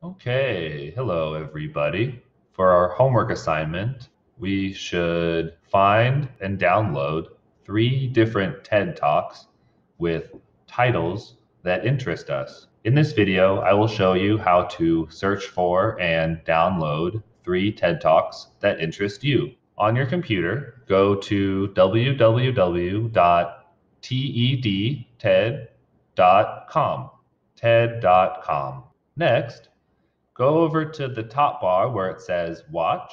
Okay, hello everybody. For our homework assignment, we should find and download three different TED Talks with titles that interest us. In this video, I will show you how to search for and download three TED Talks that interest you. On your computer, go to www.tedted.com. TED.com. Next, go over to the top bar where it says Watch,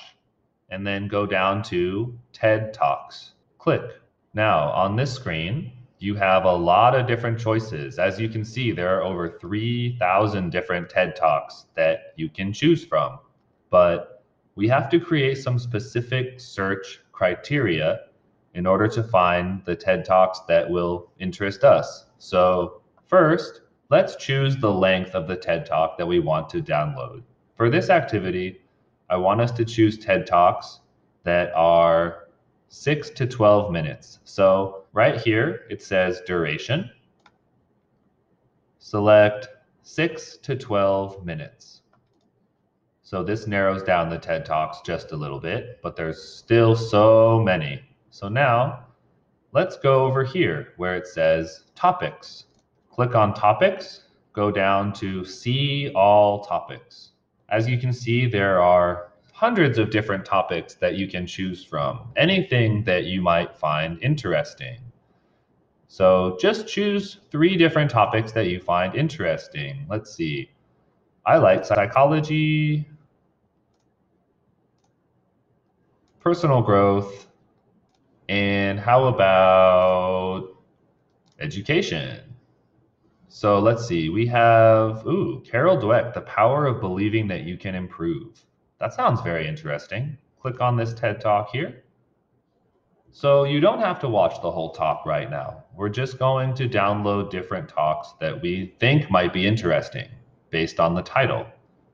and then go down to TED Talks. Click. Now, on this screen, you have a lot of different choices. As you can see, there are over 3,000 different TED Talks that you can choose from. But we have to create some specific search criteria in order to find the TED Talks that will interest us. So, first, Let's choose the length of the TED Talk that we want to download. For this activity, I want us to choose TED Talks that are 6 to 12 minutes. So right here, it says duration. Select 6 to 12 minutes. So this narrows down the TED Talks just a little bit, but there's still so many. So now let's go over here where it says topics. Click on Topics, go down to See All Topics. As you can see, there are hundreds of different topics that you can choose from, anything that you might find interesting. So just choose three different topics that you find interesting. Let's see. I like psychology, personal growth, and how about education? So let's see. We have, ooh, Carol Dweck, The Power of Believing That You Can Improve. That sounds very interesting. Click on this TED Talk here. So you don't have to watch the whole talk right now. We're just going to download different talks that we think might be interesting based on the title.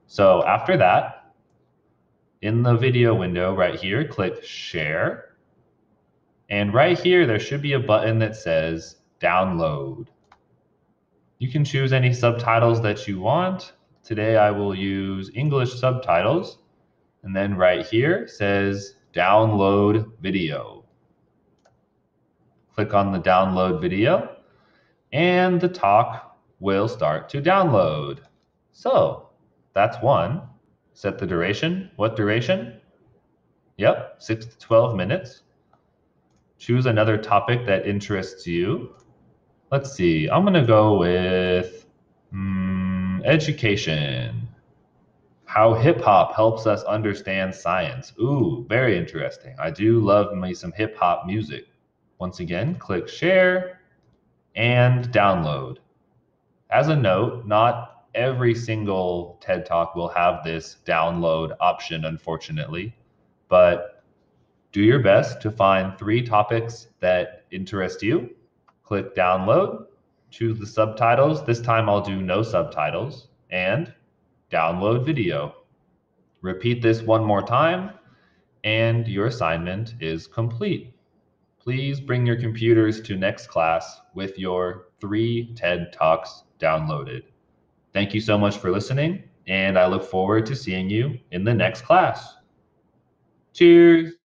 So after that, in the video window right here, click Share. And right here, there should be a button that says Download. You can choose any subtitles that you want. Today I will use English subtitles. And then right here says download video. Click on the download video and the talk will start to download. So that's one. Set the duration. What duration? Yep, 6 to 12 minutes. Choose another topic that interests you. Let's see. I'm going to go with um, education. How hip hop helps us understand science. Ooh, very interesting. I do love me some hip hop music. Once again, click share and download. As a note, not every single TED Talk will have this download option, unfortunately, but do your best to find three topics that interest you click download, choose the subtitles. This time I'll do no subtitles and download video. Repeat this one more time and your assignment is complete. Please bring your computers to next class with your three TED Talks downloaded. Thank you so much for listening, and I look forward to seeing you in the next class. Cheers!